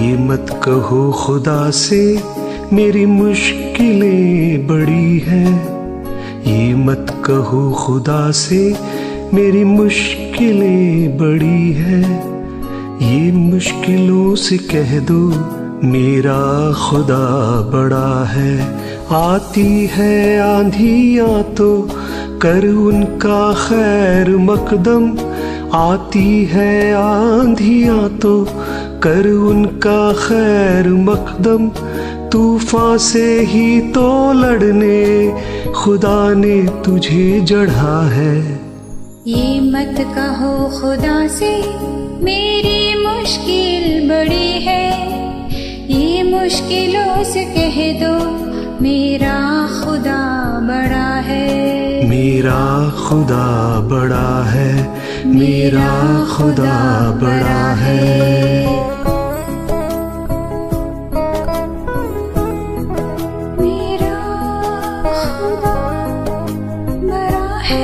मत कहो खुदा से, मेरी मुश्किलें बड़ी हैं। ये मत कहो खुदा से, मेरी मुश्किलें बड़ी हैं। ये मुश्किलों से कह दो, मेरा खुदा बड़ा है। आती है आंधियाँ तो कर उनका खैर मकदम। आती है आंधियाँ तो कर उनका खैर मकदम तूफ़ान से ही तो लड़ने खुदा ने तुझे जड़ा है। ये मत कहो खुदा से मेरी मुश्किल बड़ी है। ये मुश्किलों से कह दो मेरा खुदा बड़ा है। मेरा खुदा बड़ा है मेरा खुदा बड़ा है। अग्नि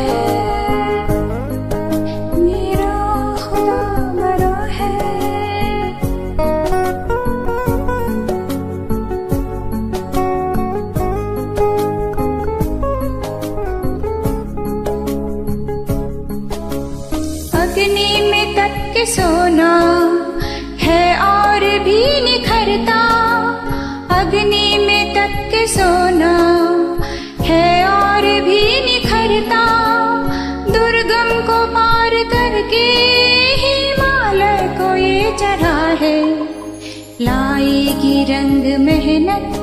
में के सोना है और भी निखरता। अग्नि में तक सोना है और भी निखरता दुर्गम को पार करके हिमालय को ये चढ़ा है। लाएगी रंग मेहनत,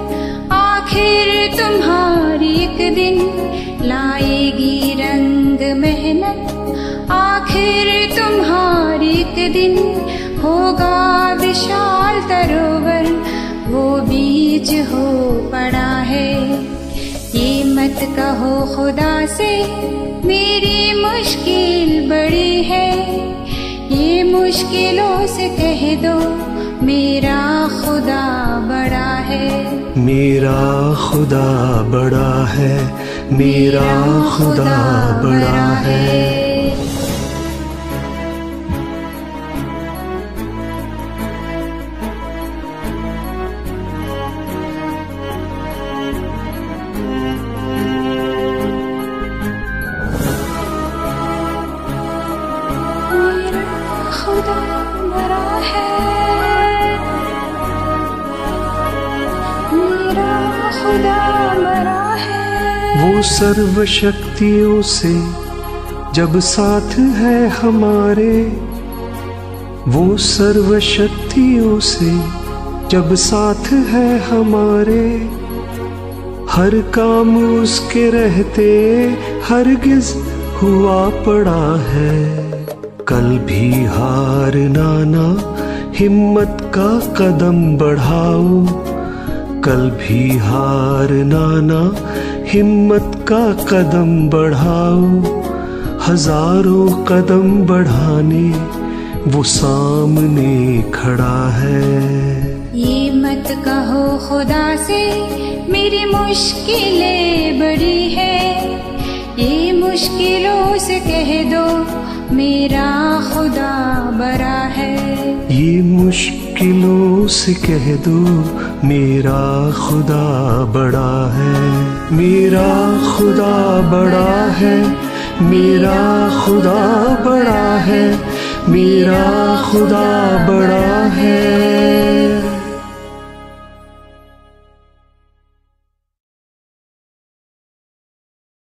आखिर तुम्हारी एक दिन। लाएगी रंग मेहनत, आखिर तुम्हारी एक दिन। होगा विशाल तरोवर वो बीज हो पड़ा है। मत कहो खुदा से मेरी मुश्किल बड़ी है। ये मुश्किलों से कह दो मेरा खुदा बड़ा है। मेरा खुदा बड़ा है मेरा खुदा बड़ा है। वो सर्व शक्तियों से जब साथ है हमारे, वो सर्व शक्तियों से जब साथ है हमारे। हर काम उसके रहते, हर हरगिज हुआ पड़ा है। कल भी हार नाना हिम्मत का कदम बढ़ाओ कल भी हार नाना हिम्मत का कदम बढ़ाओ। हज़ारों कदम बढ़ाने वो सामने खड़ा है। ये मत कहो खुदा से मेरी मुश्किलें बड़ी है। ये मुश्किलों से कह दो मेरा खुदा बड़ा है। ये मुश्किलों से कह दो, मेरा खुदा बड़ा है। मेरा खुदा बड़ा है, मेरा खुदा बड़ा है, मेरा खुदा बड़ा